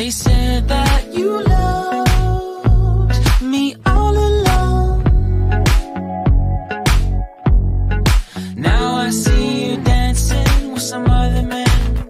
They said that you loved me all alone. Now I see you dancing with some other man.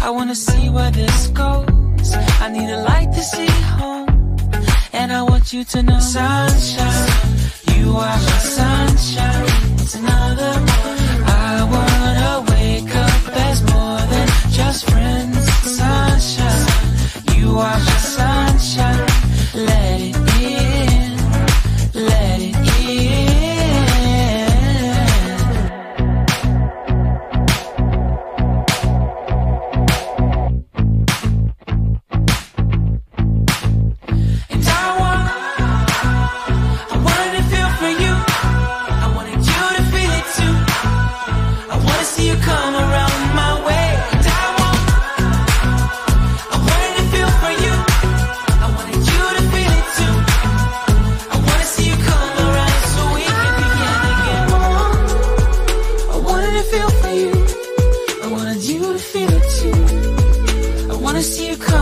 I wanna see where this goes. I need a light to see home. And I want you to know, sunshine, you are my watch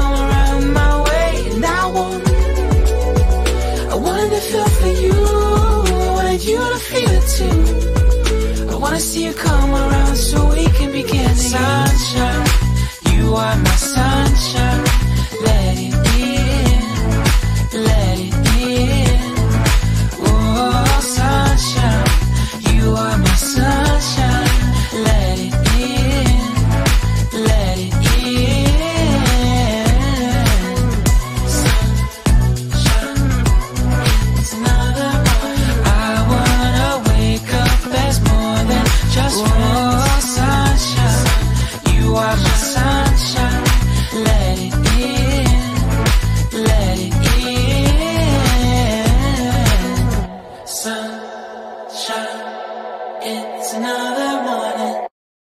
someone